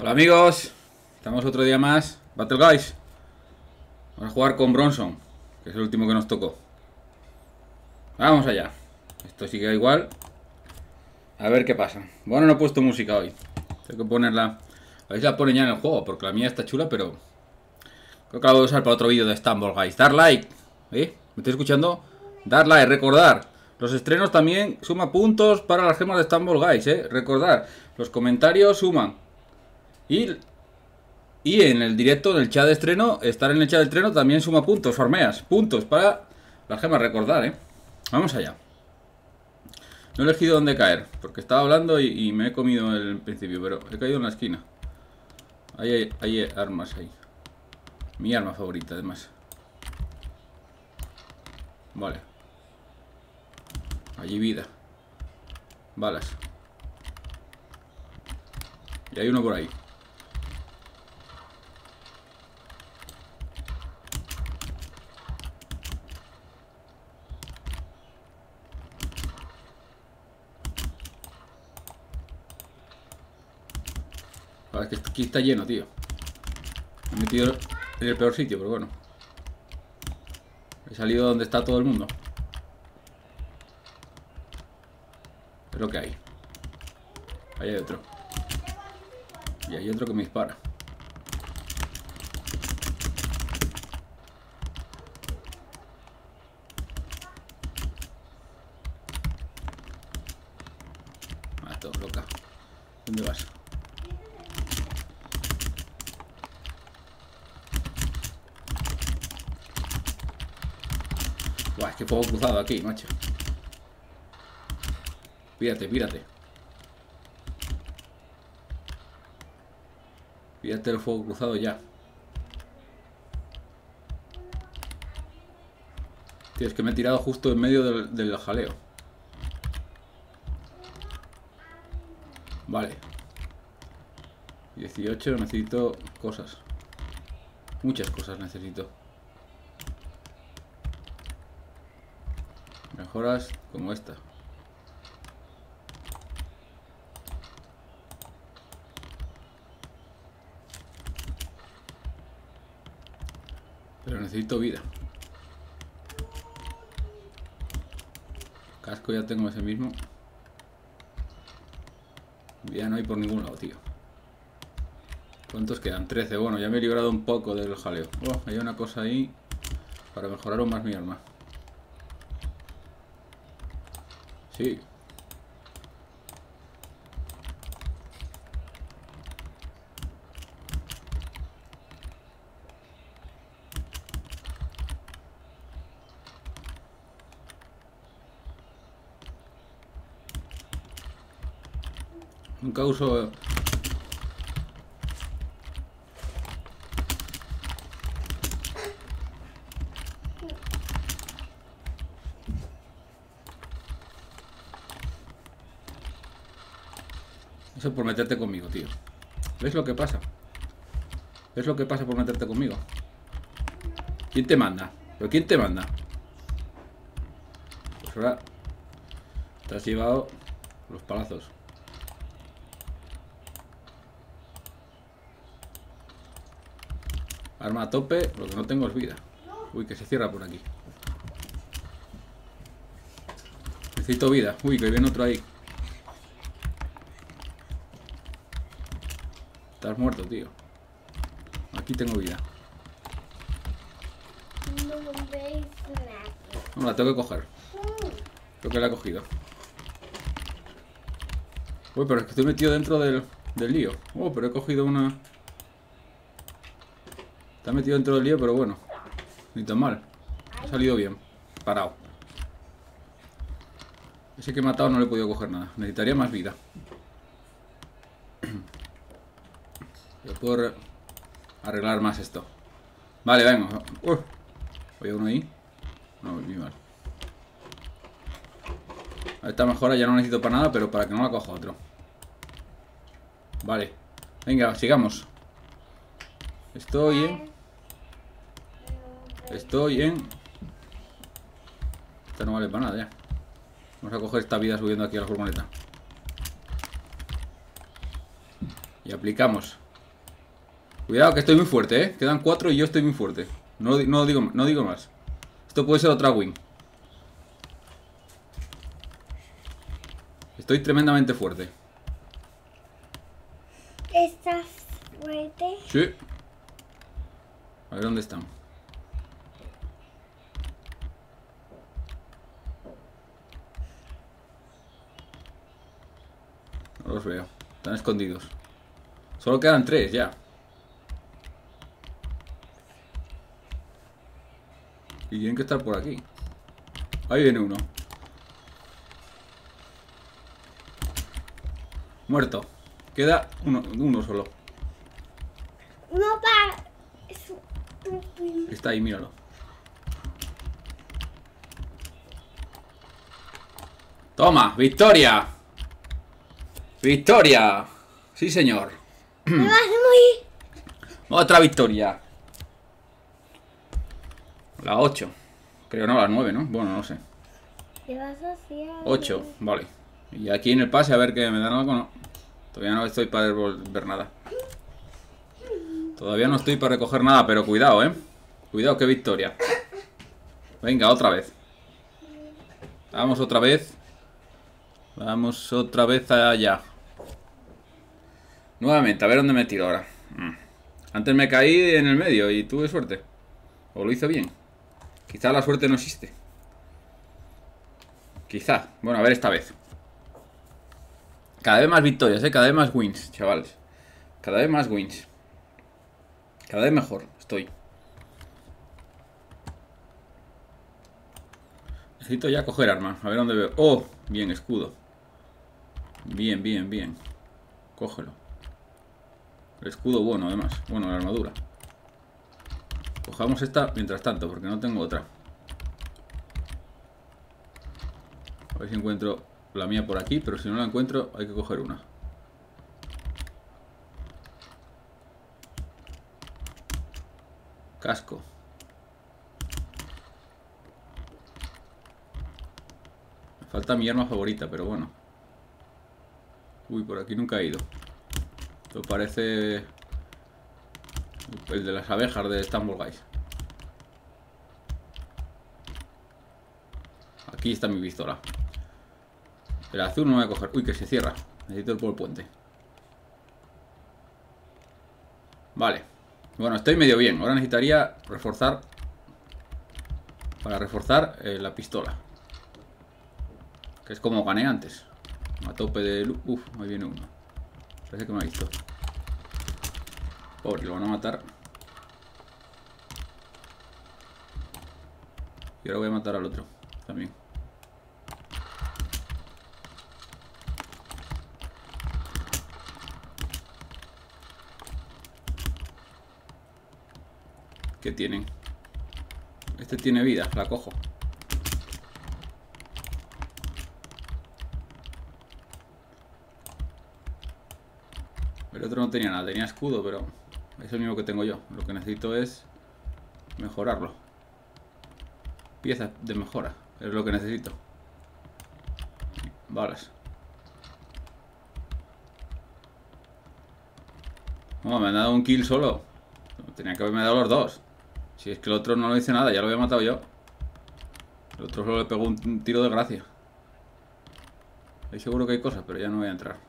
Hola amigos, estamos otro día más. Battle Guys. Vamos a jugar con Bronson, que es el último que nos tocó. Vamos allá. Esto sigue igual. A ver qué pasa. Bueno, no he puesto música hoy. Tengo que ponerla. A ver si la ponen ya en el juego, porque la mía está chula, pero. Creo que la voy a usar para otro vídeo de Stumble Guys. Dar like. ¿Eh? ¿Me estoy escuchando? Dar like, recordar. Los estrenos también suma puntos para las gemas de Stumble Guys, ¿eh? Recordar. Los comentarios suman. Y, y en el directo, en el chat de estreno, estar en el chat de estreno también suma puntos, farmeas. Puntos para las gemas, recordar, ¿eh? Vamos allá. No he elegido dónde caer, porque estaba hablando y, me he comido el principio, pero he caído en la esquina. Hay, hay armas ahí. Mi arma favorita, además. Vale. Allí vida. Balas. Y hay uno por ahí. es que aquí está lleno, tío. Me he metido en el peor sitio, pero bueno. He salido donde está todo el mundo. Es lo que hay. Ahí hay otro. Y hay otro que me dispara. Ah, todo loca. ¿Dónde vas? Buah, es que fuego cruzado aquí, macho. Pírate, pírate. Pírate el fuego cruzado ya. Tío, es que me he tirado justo en medio del, jaleo. Vale. 18, necesito cosas. Muchas cosas necesito. Mejoras como esta. Pero necesito vida. Casco ya tengo ese mismo. Ya no hay por ningún lado, tío. ¿Cuántos quedan? 13. Bueno, ya me he librado un poco del jaleo. Hay una cosa ahí para mejorar aún más mi arma. Sí. Nunca uso... Eso por meterte conmigo, tío. ¿Ves lo que pasa? ¿Ves lo que pasa por meterte conmigo? ¿Quién te manda? ¿Pero quién te manda? Pues ahora te has llevado los palazos. Arma a tope, lo que no tengo es vida. Uy, que se cierra por aquí. Necesito vida. Uy, que viene otro ahí. Estás muerto, tío. Aquí tengo vida. No, la tengo que coger. Creo que la he cogido. Uy, pero es que estoy metido dentro del, del lío. Oh, pero he cogido una... Está metido dentro del lío, pero bueno. Ni tan mal. Ha salido bien. Parado. Ese que he matado no le he podido coger nada. Necesitaría más vida. Puedo arreglar más esto. Vale, venga. Uh. Voy a uno ahí. No, muy mal. Esta mejora ya no necesito para nada, pero para que no la coja otro. Vale. Venga, sigamos. Estoy en... Estoy en... Esta no vale para nada ya. Vamos a coger esta vida subiendo aquí a la furgoneta. Y aplicamos. Cuidado, que estoy muy fuerte, ¿eh? Quedan cuatro y yo estoy muy fuerte. No, no, digo, no digo más. Esto puede ser otra win. Estoy tremendamente fuerte. ¿Estás fuerte? Sí. A ver dónde están. No los veo. Están escondidos. Solo quedan tres ya. Y tienen que estar por aquí. Ahí viene uno. Muerto. Queda uno, uno solo. No para... Está ahí, míralo. Toma, victoria. Victoria. Sí, señor. Me vas muy... Otra victoria. La 8. Creo no, la 9, ¿no? Bueno, no sé. Te vas hacia... 8, vale. Y aquí en el pase a ver que me dan algo, no. Todavía no estoy para ver nada. Todavía no estoy para recoger nada, pero cuidado, ¿eh? Cuidado, qué victoria. Venga, otra vez. Vamos otra vez. Vamos otra vez allá. Nuevamente, a ver dónde me tiro ahora. Mm. Antes me caí en el medio y tuve suerte. O lo hice bien. Quizá la suerte no existe. Quizá. Bueno, a ver esta vez. Cada vez más victorias, ¿eh? Cada vez más wins, chavales. Cada vez más wins. Cada vez mejor estoy. Necesito ya coger arma. A ver dónde veo. ¡Oh! Bien, escudo. Bien, bien, bien. Cógelo. El escudo bueno, además. Bueno, la armadura. Cojamos esta mientras tanto, porque no tengo otra. A ver si encuentro la mía por aquí, pero si no la encuentro hay que coger una. Casco. Me falta mi arma favorita, pero bueno. Uy, por aquí nunca he ido. Esto parece el de las abejas de Stumble Guys. Aquí está mi pistola. El azul no voy a coger. Uy, que se cierra. Necesito por el puente. Vale. Bueno, estoy medio bien. Ahora necesitaría reforzar... Para reforzar eh, la pistola. Que es como gané antes. A tope de... Uf, ahí viene uno. Parece que me ha visto. Pobre, lo van a matar. Y ahora voy a matar al otro. También. ¿Qué tienen? Este tiene vida, la cojo. El otro no tenía nada, tenía escudo, pero es el mismo que tengo yo. Lo que necesito es mejorarlo. Piezas de mejora, es lo que necesito. Balas. Oh, me han dado un kill solo. Tenía que haberme dado los dos. Si es que el otro no lo dice nada, ya lo había matado yo. El otro solo le pegó un tiro de gracia. Ahí seguro que hay cosas, pero ya no voy a entrar.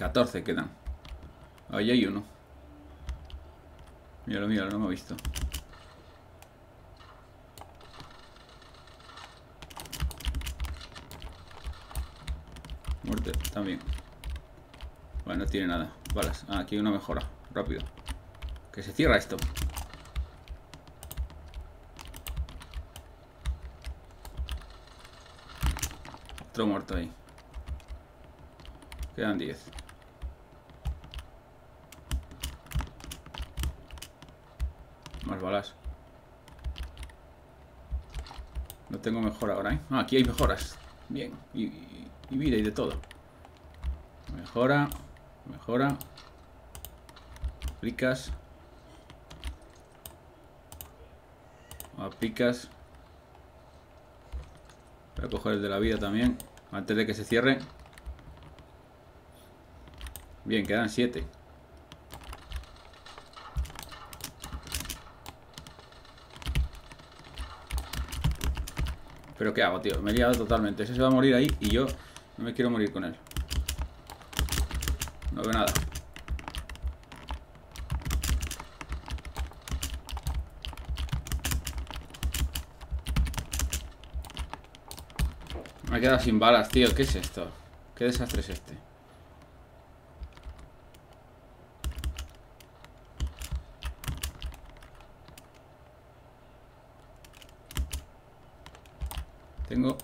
Catorce quedan. Ahí hay uno. Míralo, míralo, no me ha visto. Muerte, también. Bueno, no tiene nada. Balas. Ah, aquí hay una mejora. Rápido. Que se cierra esto. Otro muerto ahí. Quedan 10. No tengo mejora ahora, ¿eh? Ah, aquí hay mejoras. Bien. Y, y vida y de todo. Mejora. Mejora. Aplicas. Aplicas. Voy a coger el de la vida también. Antes de que se cierre. Bien, quedan 7. Pero ¿qué hago, tío? Me he liado totalmente. Ese se va a morir ahí y yo no me quiero morir con él. No veo nada. Me he quedado sin balas, tío. ¿Qué es esto? ¿Qué desastre es este? Tengo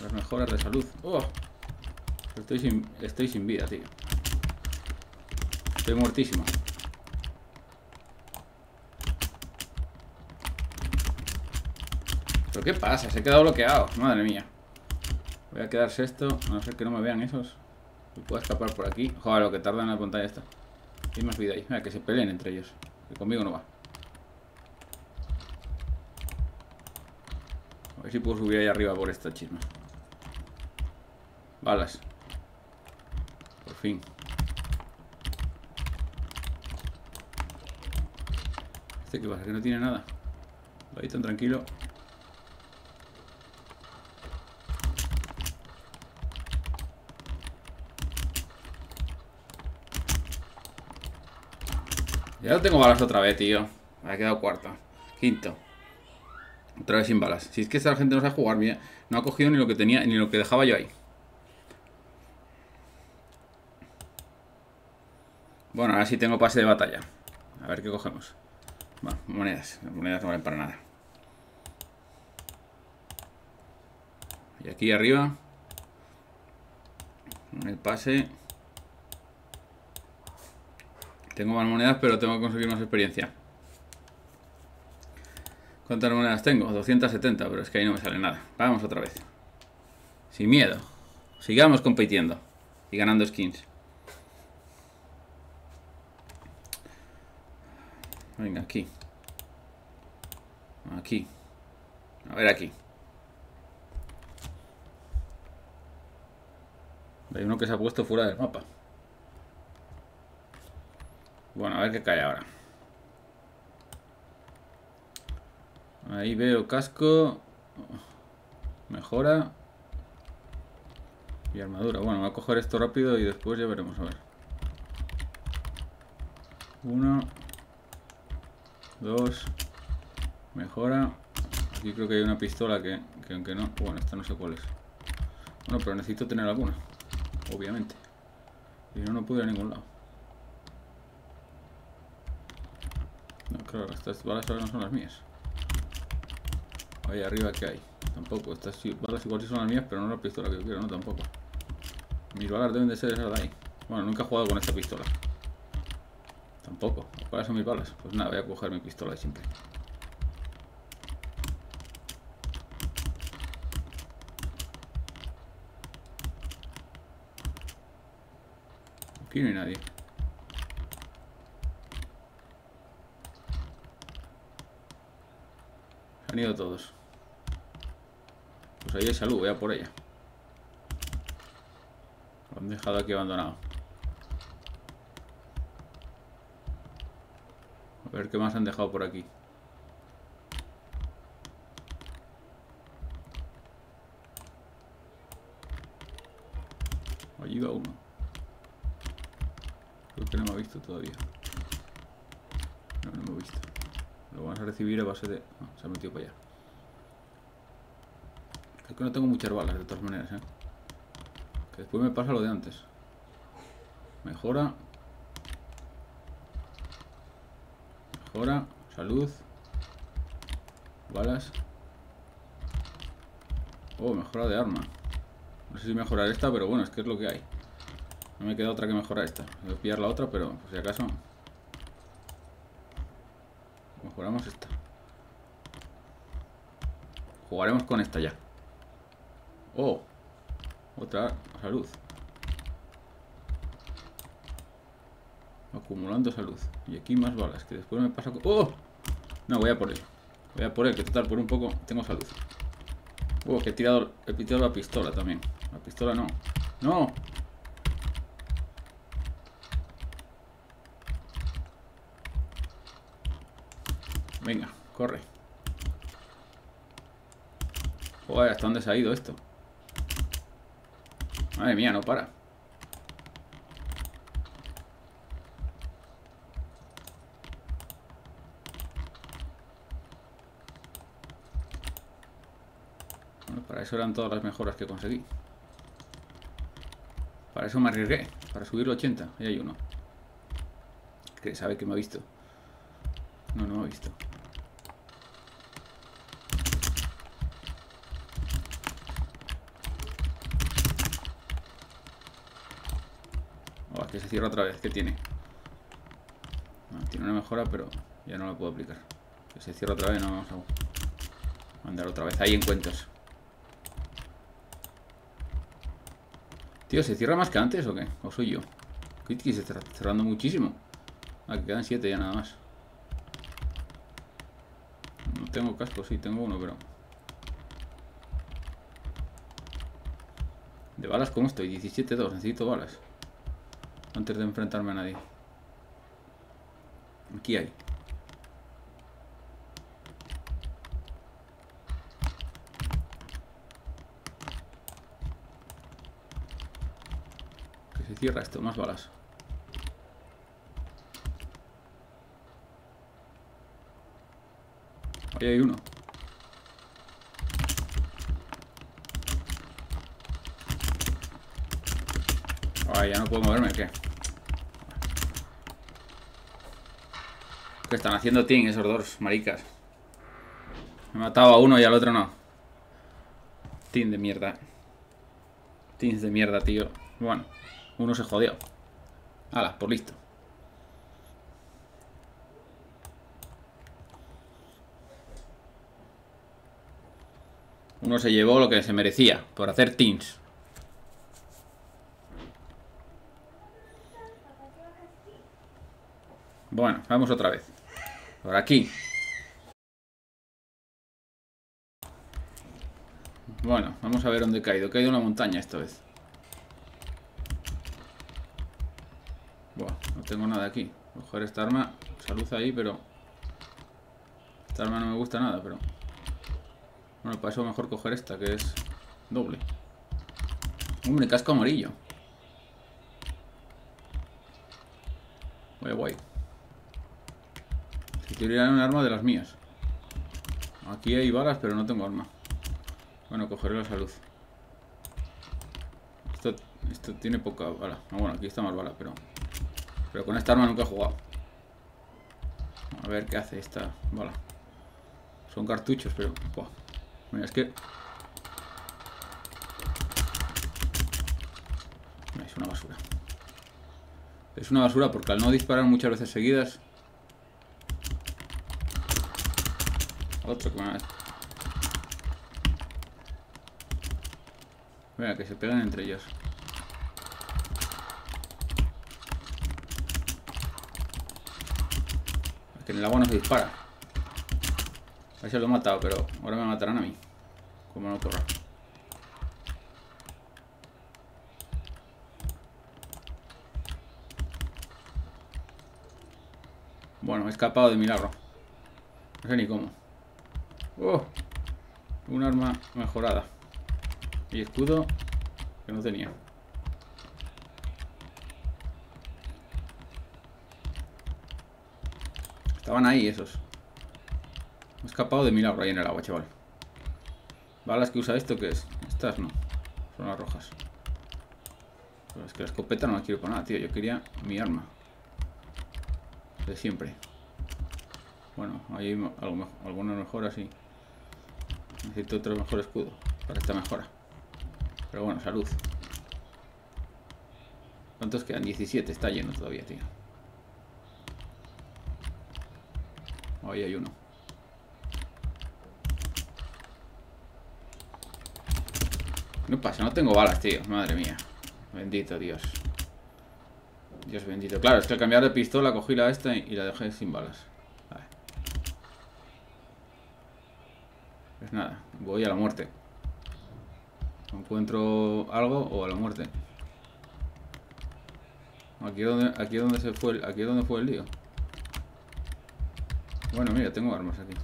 las mejoras de salud. ¡Oh! Estoy sin, estoy sin vida, tío. Estoy muertísimo. ¿Pero qué pasa? Se ha quedado bloqueado. Madre mía. Voy a quedarse esto, a no ser que no me vean esos. Y puedo escapar por aquí. Joder, lo que tarda en la pantalla esta. Y más vida ahí. Mira, que se peleen entre ellos. Que conmigo no va. Ver si puedo subir ahí arriba por esta chisma. Balas. Por fin. Este que pasa, que no tiene nada. Ahí tan tranquilo. Ya no tengo balas otra vez, tío. Me ha quedado cuarto. Quinto. Otra vez sin balas. Si es que esta gente no sabe jugar, mira. No ha cogido ni lo que tenía, ni lo que dejaba yo ahí. Bueno, ahora sí tengo pase de batalla. A ver qué cogemos. Bueno, monedas. Las monedas no valen para nada. Y aquí arriba. El pase. Tengo más monedas, pero tengo que conseguir más experiencia. ¿Cuántas monedas tengo? 270, pero es que ahí no me sale nada. Vamos otra vez. Sin miedo. Sigamos compitiendo. Y ganando skins. Venga, aquí. Aquí. A ver aquí. Hay uno que se ha puesto fuera del mapa. Bueno, a ver qué cae ahora. Ahí veo casco. Mejora. Y armadura. Bueno, voy a coger esto rápido y después ya veremos, a ver. Uno. Dos. Mejora. Aquí creo que hay una pistola que, que aunque no... Bueno, esta no sé cuál es. Bueno, pero necesito tener alguna. Obviamente. Y no, no puedo ir a ningún lado. No, claro, estas balas ahora no son las mías. Ahí arriba que hay. Tampoco, estas balas igual son las mías, pero no la pistola que yo quiero, no tampoco. Mis balas deben de ser esas de ahí. Bueno, nunca he jugado con esta pistola. Tampoco. ¿Cuáles son mis balas? Pues nada, voy a coger mi pistola de siempre. Aquí no hay nadie. Han ido todos. Pues ahí hay salud, voy a por ella. Lo han dejado aquí abandonado. A ver qué más han dejado por aquí. Allí va uno. Creo que no me ha visto todavía. No, no me ha visto. Lo vamos a recibir a base de... Ah, se ha metido para allá. Creo que no tengo muchas balas de todas maneras, ¿eh? Que después me pasa lo de antes. Mejora. Mejora. Salud. Balas. Oh, mejora de arma. No sé si mejorar esta, pero bueno, es que es lo que hay. No me queda otra que mejorar esta. Voy a pillar la otra, pero por si acaso... Mejoramos esta. Jugaremos con esta ya. Oh. Otra salud. Acumulando salud. Y aquí más balas, que después me pasa... ¡Oh! No, voy a por él. Voy a por él, que total, por un poco tengo salud. Uh, que he tirado, he tirado la pistola también. La pistola no. ¡No! Venga, corre. Joder, ¿hasta dónde se ha ido esto? Madre mía, no para. Bueno, para eso eran todas las mejoras que conseguí. Para eso me arriesgué. Para subir 80. Ahí hay uno. Que sabe que me ha visto. No, no me ha visto. Que se cierra otra vez. ¿Qué tiene? tiene una mejora, pero ya no la puedo aplicar. Que se cierra otra vez, no vamos a mandar otra vez. Ahí encuentros. Tío, ¿se cierra más que antes o qué? ¿O soy yo? Kitty se está cerrando muchísimo. Ah, que quedan 7 ya nada más. No tengo casco, sí, tengo uno, pero... ¿De balas cómo estoy? 17-2, necesito balas. Antes de enfrentarme a nadie. Aquí hay. Que se cierra esto, más balas. Ahí hay uno. Ya no puedo moverme, ¿qué? ¿Qué están haciendo team esos dos maricas? Me he matado a uno y al otro no. Team de mierda. Teams de mierda, tío. Bueno, uno se jodió. Hala, por listo. Uno se llevó lo que se merecía por hacer teams. Bueno, vamos otra vez. Por aquí. Bueno, vamos a ver dónde he caído. He caído en la montaña esta vez. Buah, no tengo nada aquí. Coger esta arma. Salud ahí, pero... Esta arma no me gusta nada, pero... Bueno, para eso mejor coger esta, que es doble. Hombre, casco amarillo. Guay, guay. Tuviera un arma de las mías. Aquí hay balas, pero no tengo arma. Bueno, cogeré la salud. Esto, esto tiene poca bala. Ah, bueno, aquí está más bala, pero... Pero con esta arma nunca he jugado. A ver qué hace esta bala. Son cartuchos, pero... Mira, es que... Es una basura. Es una basura porque al no disparar muchas veces seguidas... Otro que me Mira, que se pegan entre ellos. que en el agua no se dispara. A se lo he matado, pero ahora me matarán a mí. Como no corra. Bueno, he escapado de milagro. No sé ni cómo. ¡Oh! Un arma mejorada. Y escudo que no tenía. Estaban ahí esos. He escapado de milagro ahí en el agua, chaval. Balas que usa esto, ¿qué es? Estas no. Son las rojas. Pero es que la escopeta no la quiero para nada, tío. Yo quería mi arma. De siempre. Bueno, hay algo, alguna mejora, sí. Necesito otro mejor escudo para esta mejora. Pero bueno, salud. ¿Cuántos quedan? 17. Está lleno todavía, tío. Ahí hay uno. No pasa? No tengo balas, tío. Madre mía. Bendito Dios. Dios bendito. Claro, es que al cambiar de pistola cogí la esta y la dejé sin balas. Vale. Pues nada, voy a la muerte. encuentro algo o a la muerte. Aquí es donde, aquí donde se fue el, aquí donde fue el lío. Bueno, mira, tengo armas aquí.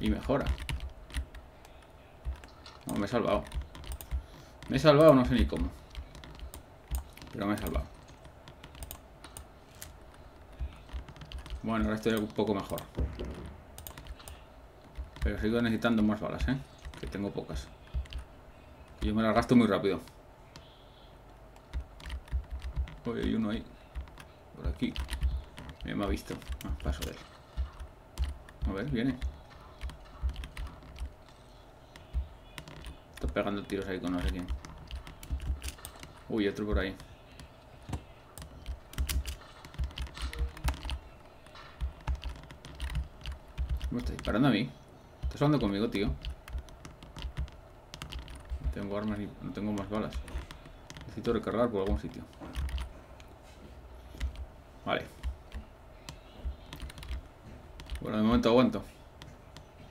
Y mejora. Me he salvado. Me he salvado, no sé ni cómo. Pero me he salvado. Bueno, ahora estoy un poco mejor. Pero sigo necesitando más balas, ¿eh? Que tengo pocas. Y yo me las gasto muy rápido. Uy, hay uno ahí. Por aquí. me ha visto. Ah, paso de él. A ver, viene. Está pegando tiros ahí con no sé quién. Uy, otro por ahí. Disparando a mí? Estás hablando conmigo, tío. No tengo armas ni... No tengo más balas. Necesito recargar por algún sitio. Vale. Bueno, de momento aguanto.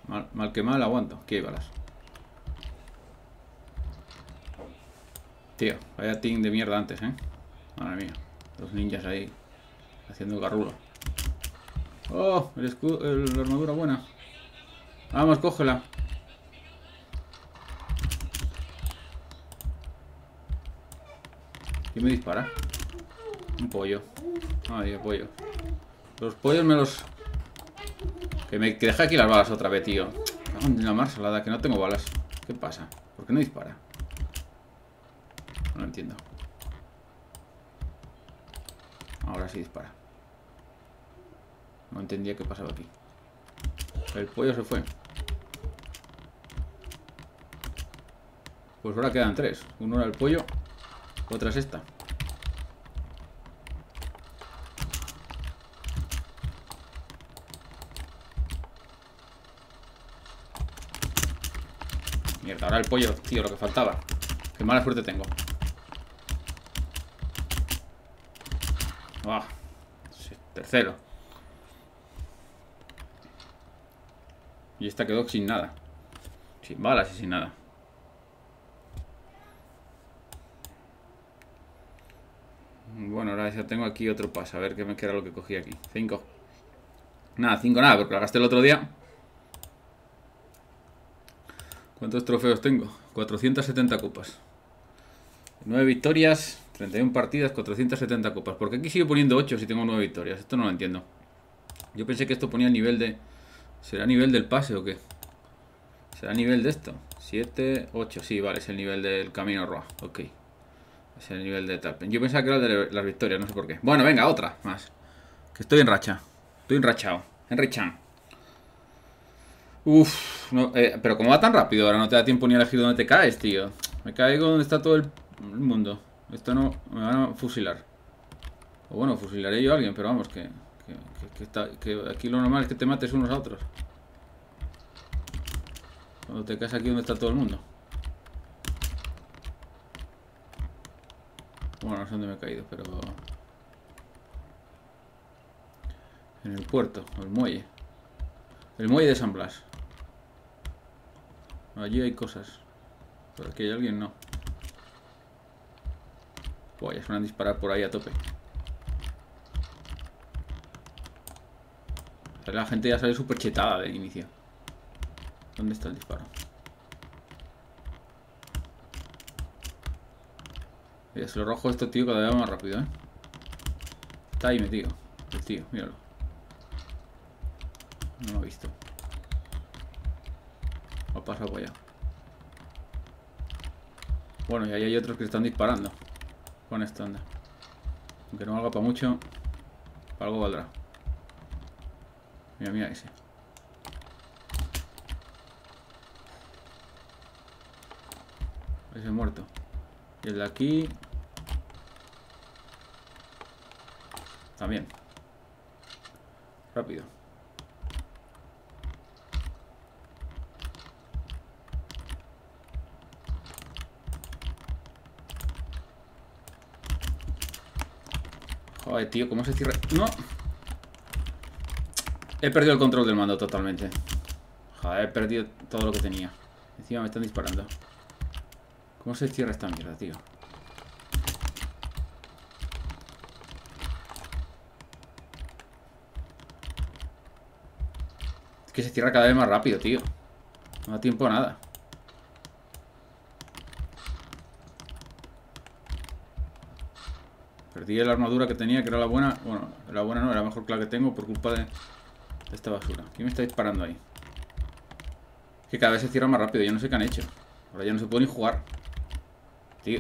Mal, que mal aguanto. Aquí hay balas. Tío, vaya team de mierda antes, ¿eh? Madre mía. Los ninjas ahí. Haciendo garrulo. Oh, el escudo, la armadura buena. Vamos, cógela. ¿Quién me dispara? Un pollo. Ay, pollo. Los pollos me los... Que me deja aquí las balas otra vez, tío. Una más salada, que no tengo balas. ¿Qué pasa? ¿Por qué no dispara? No lo entiendo. Ahora sí dispara. No entendía qué pasaba aquí. El pollo se fue. Pues ahora quedan tres. Uno era el pollo, otra es esta. Mierda, ahora el pollo, tío, lo que faltaba. Qué mala suerte tengo. Tercero. Y esta quedó sin nada. Sin balas y sin nada. Bueno, ahora ya tengo aquí otro paso. A ver qué me queda lo que cogí aquí. Cinco. Nada, cinco nada, porque la gasté el otro día. ¿Cuántos trofeos tengo? 470 copas. 9 victorias, 31 partidas, 470 copas. ¿Por qué aquí sigo poniendo 8 si tengo 9 victorias? Esto no lo entiendo. Yo pensé que esto ponía el nivel de... ¿Será nivel del pase o qué? ¿Será nivel de esto? 7, 8, sí, vale, es el nivel del camino roa, ok. Es el nivel de tapen. Yo pensaba que era el de las victorias, no sé por qué. Bueno, venga, otra más. Que estoy en racha. Estoy enrachado. Enrichan. Uf, eh, pero como va tan rápido, ahora no te da tiempo ni a elegir dónde te caes, tío. Me caigo donde está todo el, mundo. Esto no, me van a fusilar. O bueno, fusilaré yo a alguien, pero vamos, que que, aquí lo normal es que te mates unos a otros. Cuando te caes aquí donde está todo el mundo. Bueno, no sé dónde me he caído, pero... En el puerto, el muelle. El muelle de San Blas. Allí hay cosas. Por aquí hay alguien, no. Voy a suenan disparar por ahí a tope. la gente ya sale súper chetada de inicio. ¿Dónde está el disparo? Se lo rojo esto, tío, cada vez más rápido, ¿eh? Está ahí metido. El tío, míralo. No lo he visto. Ha pasado por allá. Bueno, y ahí hay otros que están disparando. Con esto, anda. Aunque no haga para mucho, para algo valdrá. Mira, mira ese. Ese muerto. Y el de aquí... También. Rápido. Joder, tío, ¿cómo se cierra? ¡No! He perdido el control del mando totalmente. Joder, he perdido todo lo que tenía. Encima me están disparando. ¿Cómo se cierra esta mierda, tío? Que se cierra cada vez más rápido, tío. No da tiempo a nada. Perdí la armadura que tenía, que era la buena. Bueno, la buena no, era mejor que la que tengo por culpa de, esta basura. ¿Quién me está disparando ahí? que cada vez se cierra más rápido, ya no sé qué han hecho. Ahora ya no se puede ni jugar. Tío,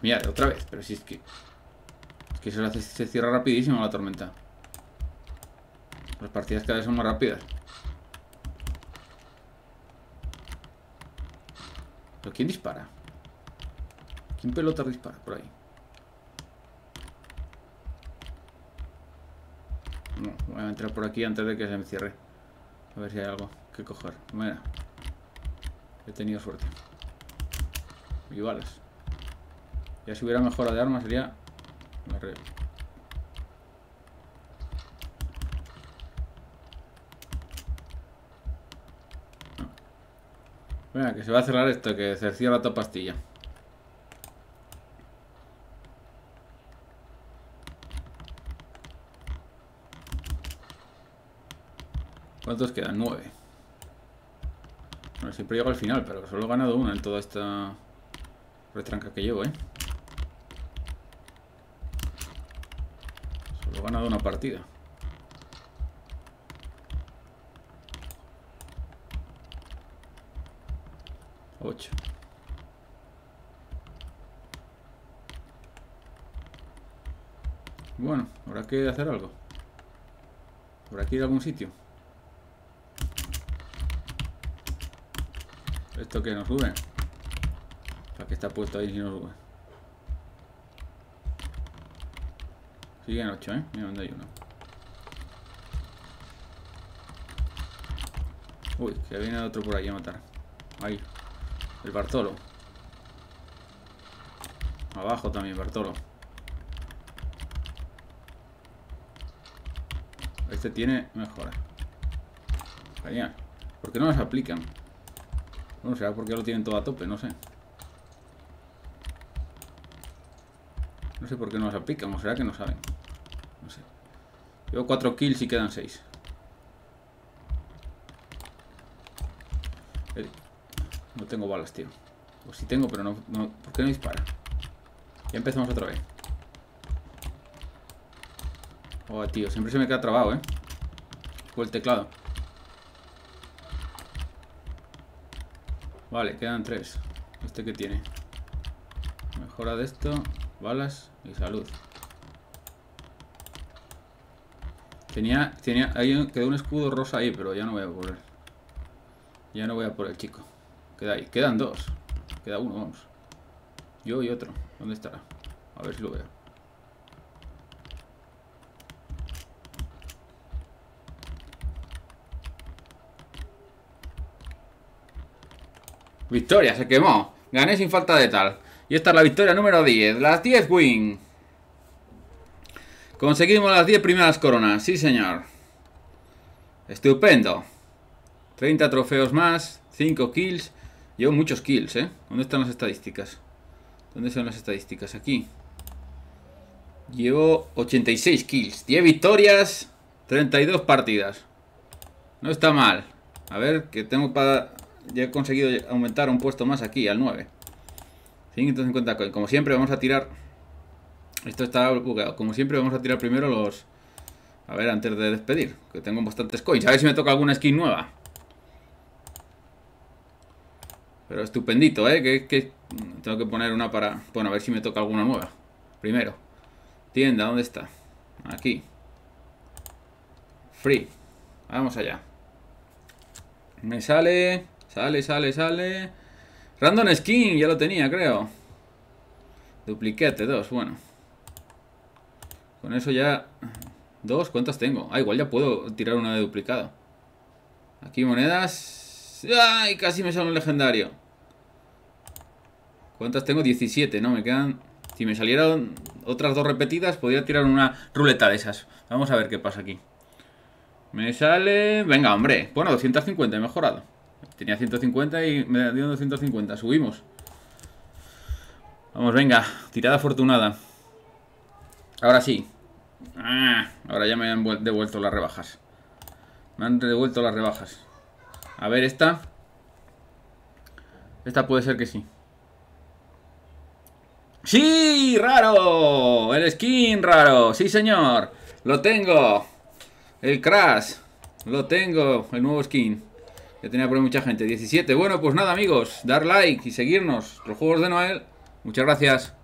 mira, otra vez, pero si es que... Es que se, se cierra rapidísimo la tormenta. Las partidas cada vez son más rápidas. ¿Pero quién dispara? ¿Quién pelota dispara por ahí? No, voy a entrar por aquí antes de que se me cierre. A ver si hay algo que coger. Mira. He tenido suerte. Y. Ya si hubiera mejora de armas sería... La Venga, que se va a cerrar esto, que se cierra toda pastilla. ¿Cuántos quedan? Nueve. Bueno, siempre llego al final, pero solo he ganado una en toda esta retranca que llevo, ¿eh? Solo he ganado una partida. Ocho. Bueno, habrá que hacer algo. Habrá que ir algún sitio. ¿Esto que nos sube? O que está puesto ahí si no sube. Siguen 8, ¿eh? Mira dónde hay uno. Uy, que viene otro por ahí a matar. Ahí. El Bartolo. Abajo también, Bartolo. Este tiene mejora. Genial. ¿Por qué no las aplican? No sé, porque lo tienen todo a tope, no sé. No sé por qué no las aplican, o será que no saben. No sé. Llevo 4 kills y quedan 6. No tengo balas, tío. O si tengo, pero no, no... ¿Por qué no dispara? Ya empezamos otra vez. Oh, tío, siempre se me queda trabado, ¿eh? Con el teclado. Vale, quedan tres. ¿Este que tiene? Mejora de esto, balas y salud. Tenía, tenía, ahí quedó un escudo rosa ahí, pero ya no voy a por él. Ya no voy a por el chico. Queda ahí, quedan dos. Queda uno, vamos. Yo y otro. ¿Dónde estará? A ver si lo veo. Victoria, se quemó. Gané sin falta de tal. Y esta es la victoria número 10. Las 10 win. Conseguimos las 10 primeras coronas. Sí, señor. Estupendo. 30 trofeos más. 5 kills. Llevo muchos kills, ¿eh? ¿Dónde están las estadísticas? ¿Dónde son las estadísticas? Aquí. Llevo 86 kills. 10 victorias. 32 partidas. No está mal. A ver, que tengo para ya he conseguido aumentar un puesto más aquí, al 9. 550 coins. Como siempre vamos a tirar... Esto está bugueado. Como siempre vamos a tirar primero los... A ver, antes de despedir. Que tengo bastantes coins. A ver si me toca alguna skin nueva. Pero estupendito, ¿eh? Que, tengo que poner una para... Bueno, a ver si me toca alguna nueva. Primero. Tienda, ¿dónde está? Aquí. Free. Vamos allá. Me sale... Sale, sale, sale. Random skin, ya lo tenía, creo. Dupliquete, dos, bueno. Con eso ya... Dos, ¿cuántas tengo? Ah, igual ya puedo tirar una de duplicado. Aquí monedas. ¡Ay! Casi me sale un legendario. ¿Cuántas tengo? 17, ¿no? Me quedan... Si me salieran otras dos repetidas, podría tirar una ruleta de esas. Vamos a ver qué pasa aquí. Me sale... Venga, hombre. Bueno, 250 he mejorado. Tenía 150 y me dio 250. Subimos. Vamos, venga. Tirada afortunada. Ahora sí. Ah, ahora ya me han devuelto las rebajas. Me han devuelto las rebajas. A ver, esta. Esta puede ser que sí. ¡Sí! ¡Raro! El skin raro. Sí, señor. Lo tengo. El Crash. Lo tengo. El nuevo skin. Ya tenía por ahí mucha gente. 17. Bueno, pues nada, amigos. Dar like y seguirnos. Los juegos de Noel. Muchas gracias.